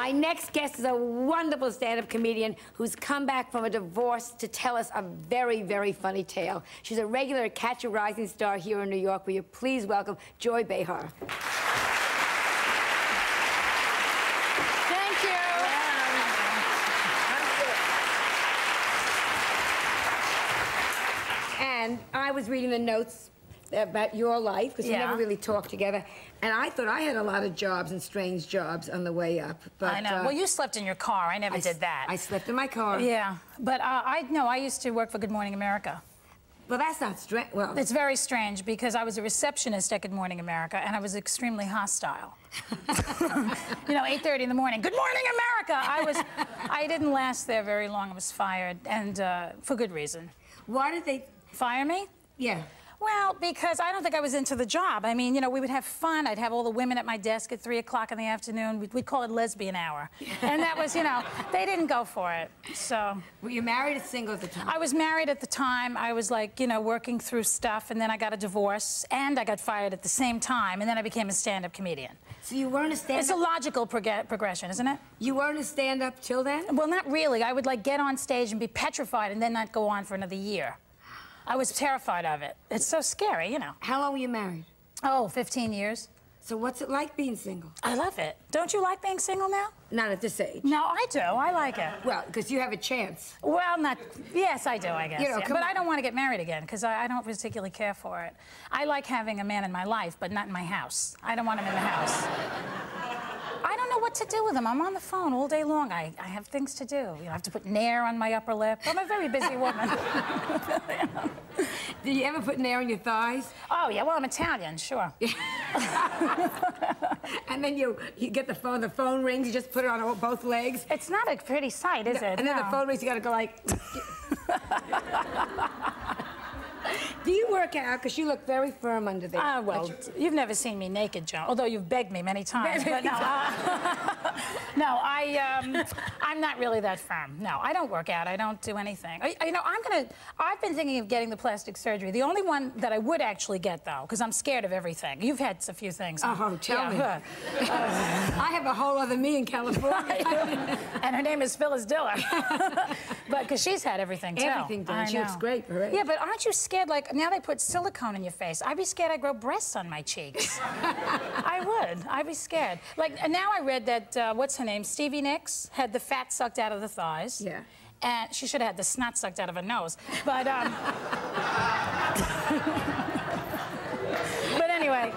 My next guest is a wonderful stand-up comedian who's come back from a divorce to tell us a very, very funny tale. She's a regular at Catch a Rising Star here in New York. Will you please welcome Joy Behar? Thank you. And I was reading the notes about your life because we never really talked together. And I thought I had a lot of jobs and strange jobs on the way up. But I know. uh, well, you slept in your car. I never I did that. I slept in my car. yeah, but uh, I know I used to work for Good Morning America. Well, that's not strange. Well, It's very strange because I was a receptionist at Good Morning America and I was extremely hostile. you know, 8:30 in the morning. Good morning, America. I was. I didn't last there very long. I was fired, and uh, for good reason. why did they? Fire me? Yeah. Well, because I don't think I was into the job. I mean, you know, we would have fun. I'd have all the women at my desk at 3 o'clock in the afternoon. We'd, we'd call it lesbian hour. And that was, you know, they didn't go for it. So Were you married or single at the time? I was married at the time. I was like, you know, working through stuff. And then I got a divorce. And I got fired at the same time. And then I became a stand up comedian. so you weren't a stand-up. It's a logical prog- progression, isn't it? You weren't a stand-up till then. Well, not really. I would like get on stage and be petrified and then not go on for another year. I was terrified of it. It's so scary, you know. How long were you married? Oh, 15 years. So what's it like being single? I love it. Don't you like being single now? Not at this age. No, I do. I like it. Well, because you have a chance. Well, not. Yes, I do. I guess. You know, yeah. But on. I don't want to get married again because I, I don't particularly care for it. I like having a man in my life, but not in my house. I don't want him in the house. I don't know what to do with them. I'm on the phone all day long. I, I have things to do. You know, I have to put Nair on my upper lip. I'm a very busy woman. Do you ever put nair on your thighs? oh yeah. Well, I'm Italian, sure. And then you you get the phone. The phone rings. You just put it on all, both legs. It's not a pretty sight, is it? And then the phone rings. You got to go like. Do you work out? Because you look very firm under there. Ah, well, you- you've never seen me naked, Joan. Although you've begged me many times, but no, uh, no, I, um, I'm not really that firm. No, I don't work out. I don't do anything. I, you know, I'm gonna. I've been thinking of getting the plastic surgery. The only one that I would actually get, though, because I'm scared of everything. You've had a few things. Oh, tell me. Yeah. I have a whole other me in California. and her name is Phyllis Diller. but because she's had everything too. Everything done. She looks great age. Yeah, but aren't you scared? Scared, like now they put silicone in your face. I'd be scared I'd grow breasts on my cheeks. I would. I'd be scared. Like and now I read that uh, what's her name? Stevie Nicks had the fat sucked out of the thighs. Yeah. And she should have had the snot sucked out of her nose. But um. but anyway,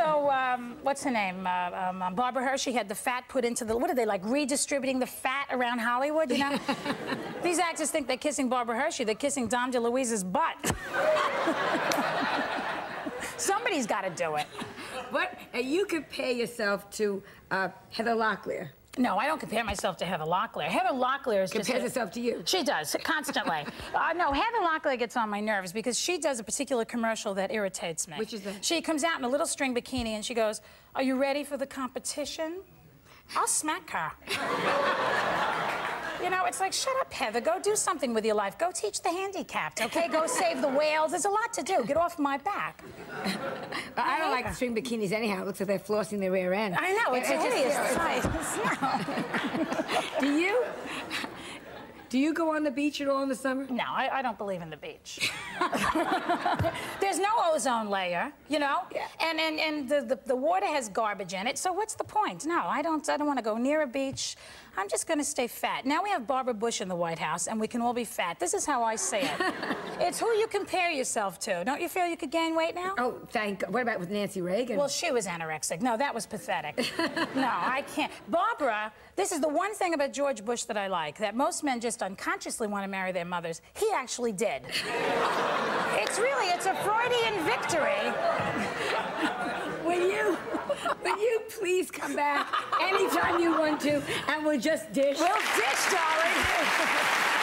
also, um, what's her name? Uh, um, um, Barbara Hershey had the fat put into the. What are they like redistributing the fat around Hollywood? You know, these actors think they're kissing Barbara Hershey. They're kissing Dom DeLuise's butt. Somebody's got to do it. what? And you compare yourself to uh, Heather Locklear. No, I don't compare myself to Heather Locklear. Heather Locklear is just. Compares a- herself to you. She does constantly. uh, no, Heather Locklear gets on my nerves because she does a particular commercial that irritates me. Which is that? She comes out in a little string bikini and she goes, "Are you ready for the competition?" I'll smack her. You know, it's like, shut up, Heather. Go do something with your life. Go teach the handicapped, okay? Go save the whales. There's a lot to do. Get off my back. I don't like string bikinis anyhow. It looks like they're flossing their rear end. I know, it's It- a it just- hideous sight. No. Do you? Do you go on the beach at all in the summer? No, I, I don't believe in the beach. There's no ozone layer, you know, Yeah. and and, and the, the, the water has garbage in it. So what's the point? No, I don't. I don't want to go near a beach. I'm just going to stay fat. Now we have Barbara Bush in the White House, and we can all be fat. This is how I say it. it's who you compare yourself to. Don't you feel you could gain weight now? Oh, thank God. What about with Nancy Reagan? Well, she was anorexic. No, that was pathetic. no, I can't. Barbara, this is the one thing about George Bush that I like that most men just unconsciously want to marry their mothers. He actually did. it's really, it's a Freudian victory. will you, will you please come back anytime you want to, and we'll just dish. We'll ditch, darling.